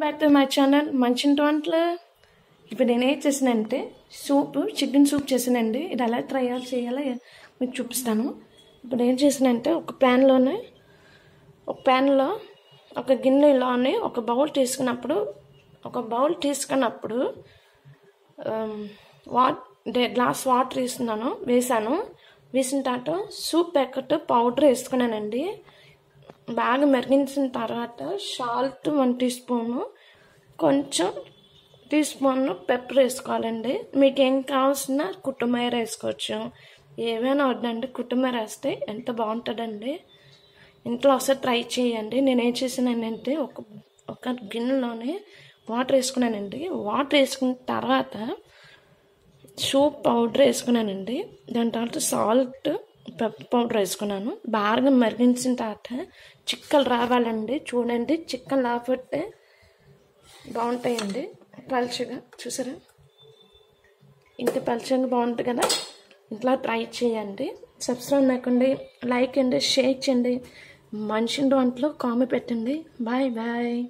Back to my channel మంచి వంటలు ఇప్పుడు నేను ఏం చేసానంటే సూప్ చికెన్ సూప్ చేసానండి ఇది ఎలా తయారు చేయాలో మీకు చూపిస్తాను. ఇప్పుడు ఏం చేసానంటే ఒక ప్యాన్లోనే ఒక ప్యాన్లో ఒక గిన్నెలోనే ఒక బౌల్ తీసుకున్నప్పుడు ఒక బౌల్ తీసుకున్నప్పుడు వాట్ గ్లాస్ వాటర్ వేస్తున్నాను వేసాను వేసిన తర్వాత సూప్ ప్యాకెట్ పౌడర్ వేసుకున్నానండి. బాగా మరిగించిన తర్వాత సాల్ట్ వన్ టీ స్పూను కొంచెం టీ స్పూన్ పెప్పర్ వేసుకోవాలండి. మీకు ఏం కావాల్సిన కుటుంబీర వేసుకోవచ్చు. ఏవైనా వద్దండి కుటుంబీర వేస్తే ఎంత బాగుంటుందండి. ఇంట్లో ఒకసారి ట్రై చేయండి. నేను ఏం చేసానంటే ఒక ఒక గిన్నెలోనే వాటర్ వేసుకున్నానండి. వాటర్ వేసుకున్న తర్వాత సూప్ పౌడర్ వేసుకున్నానండి. దాని తర్వాత సాల్ట్ పప్పు పౌడర్ వేసుకున్నాను బాగా మరిగించిన తర్వాత చిక్కలు రావాలండి. చూడండి చిక్కలు రాకపోతే బాగుంటాయండి. పలుచగా చూసారా? ఇంత పలుచగా బాగుంటుంది కదా? ఇట్లా ట్రై చేయండి. సబ్స్క్రైబ్ లేకండి లైక్ అండి షేర్ చేయండి. మనిషి దాంట్లో కామెంట్ పెట్టండి. Bye bye.